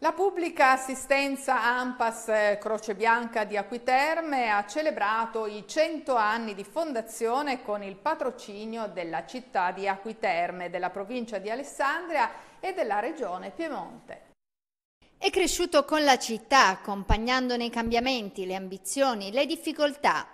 La pubblica assistenza AMPAS eh, Croce Bianca di Acquiterme ha celebrato i 100 anni di fondazione con il patrocinio della città di Acquiterme, della provincia di Alessandria e della regione Piemonte. È cresciuto con la città, accompagnandone i cambiamenti, le ambizioni, le difficoltà.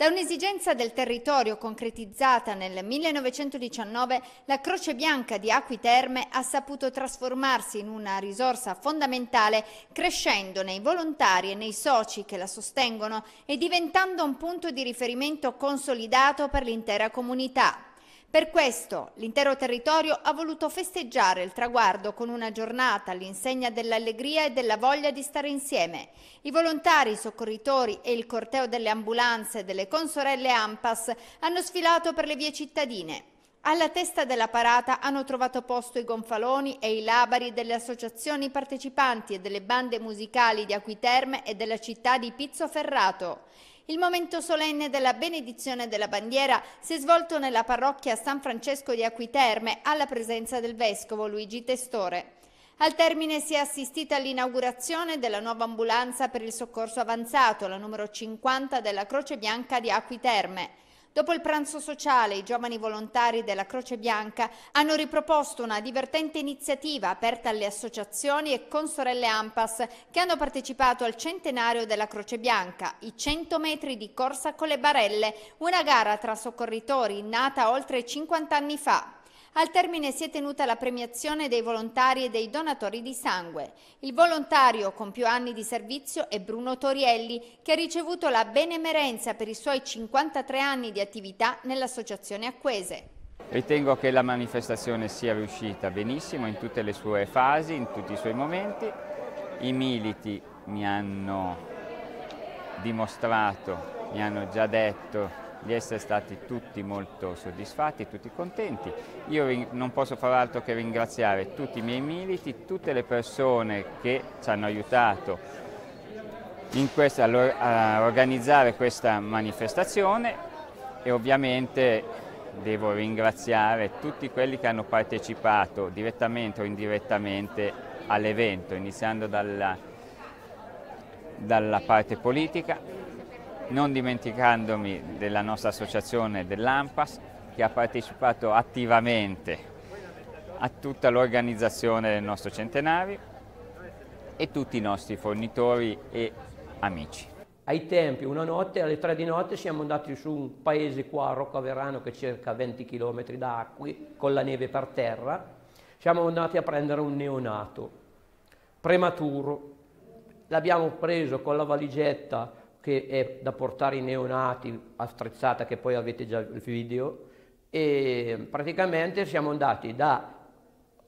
Da un'esigenza del territorio concretizzata nel 1919, la Croce Bianca di Acqui Terme ha saputo trasformarsi in una risorsa fondamentale, crescendo nei volontari e nei soci che la sostengono e diventando un punto di riferimento consolidato per l'intera comunità. Per questo l'intero territorio ha voluto festeggiare il traguardo con una giornata all'insegna dell'allegria e della voglia di stare insieme. I volontari, i soccorritori e il corteo delle ambulanze delle consorelle AMPAS hanno sfilato per le vie cittadine. Alla testa della parata hanno trovato posto i gonfaloni e i labari delle associazioni partecipanti e delle bande musicali di Acquiterme e della città di Pizzo Ferrato. Il momento solenne della benedizione della bandiera si è svolto nella parrocchia San Francesco di Acquiterme alla presenza del vescovo Luigi Testore. Al termine si è assistita all'inaugurazione della nuova ambulanza per il soccorso avanzato, la numero 50 della Croce Bianca di Acquiterme. Dopo il pranzo sociale, i giovani volontari della Croce Bianca hanno riproposto una divertente iniziativa aperta alle associazioni e consorelle AMPAS che hanno partecipato al centenario della Croce Bianca, i 100 metri di corsa con le barelle, una gara tra soccorritori nata oltre 50 anni fa. Al termine si è tenuta la premiazione dei volontari e dei donatori di sangue. Il volontario con più anni di servizio è Bruno Torielli, che ha ricevuto la benemerenza per i suoi 53 anni di attività nell'Associazione Acquese. Ritengo che la manifestazione sia riuscita benissimo in tutte le sue fasi, in tutti i suoi momenti. I militi mi hanno dimostrato, mi hanno già detto di essere stati tutti molto soddisfatti, tutti contenti. Io non posso far altro che ringraziare tutti i miei militi, tutte le persone che ci hanno aiutato questa, a organizzare questa manifestazione e ovviamente devo ringraziare tutti quelli che hanno partecipato direttamente o indirettamente all'evento, iniziando dalla, dalla parte politica, non dimenticandomi della nostra associazione dell'AMPAS che ha partecipato attivamente a tutta l'organizzazione del nostro centenario e tutti i nostri fornitori e amici. Ai tempi, una notte, alle tre di notte, siamo andati su un paese qua, Roccaverano, che è circa 20 km da Acqui, con la neve per terra. Siamo andati a prendere un neonato, prematuro. L'abbiamo preso con la valigetta che è da portare i neonati, attrezzata che poi avete già il video, e praticamente siamo andati da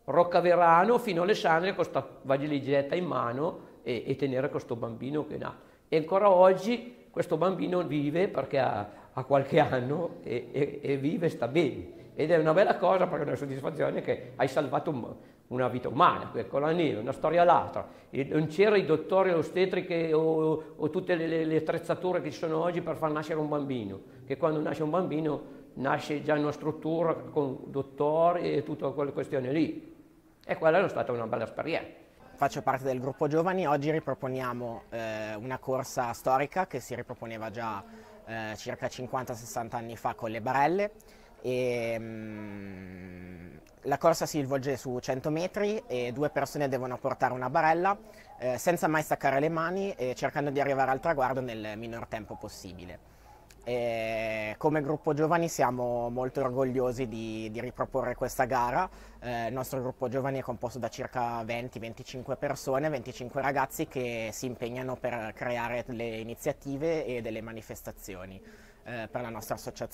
Roccaverano fino a Alessandria con questa valigetta in mano e, e tenere questo bambino che è nato. E ancora oggi questo bambino vive perché ha, ha qualche anno e, e, e vive e sta bene. Ed è una bella cosa perché è una soddisfazione che hai salvato un, una vita umana, con la neve, una storia l'altra. Non c'erano i dottori ostetriche o, o tutte le, le, attrezzature che ci sono oggi per far nascere un bambino, che quando nasce un bambino nasce già in una struttura con dottori e tutte quelle questioni lì. E quella è stata una bella esperienza. Faccio parte del gruppo giovani, oggi riproponiamo eh, una corsa storica che si riproponeva già eh, circa 50-60 anni fa con le barelle e, mm, la corsa si svolge su 100 metri e due persone devono portare una barella eh, senza mai staccare le mani e cercando di arrivare al traguardo nel minor tempo possibile. E come gruppo giovani siamo molto orgogliosi di, di riproporre questa gara. Eh, il nostro gruppo giovani è composto da circa 20-25 persone, 25 ragazzi che si impegnano per creare delle iniziative e delle manifestazioni eh, per la nostra associazione.